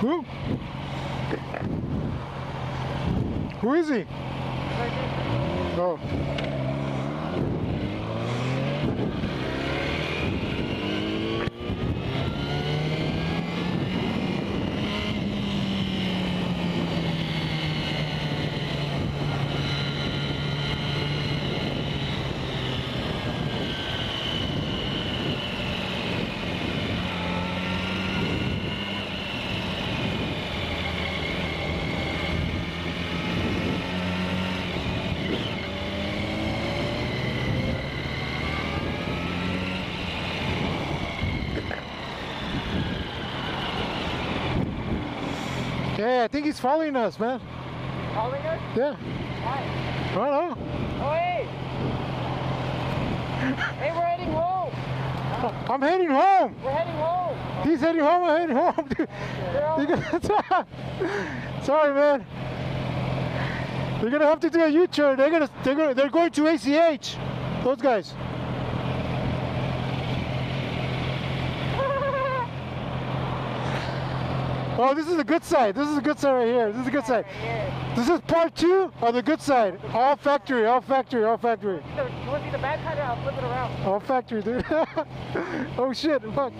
Who? Who is he? Oh. Yeah, I think he's following us, man. Following us? Yeah. Why? I don't know. Oh, hey! hey, we're heading home! I'm heading home. We're heading home! He's heading home. I'm heading home, dude. Gonna- Sorry, man. They're gonna have to do a U-turn. They're gonna, they're gonna, they're going to ACH. Those guys. Oh, this is a good side. This is a good side right here. This is a good side. This is part two of the good side. All factory, all factory, all factory. You want to see the bad side I'll flip it around? All factory, dude. oh shit, fuck.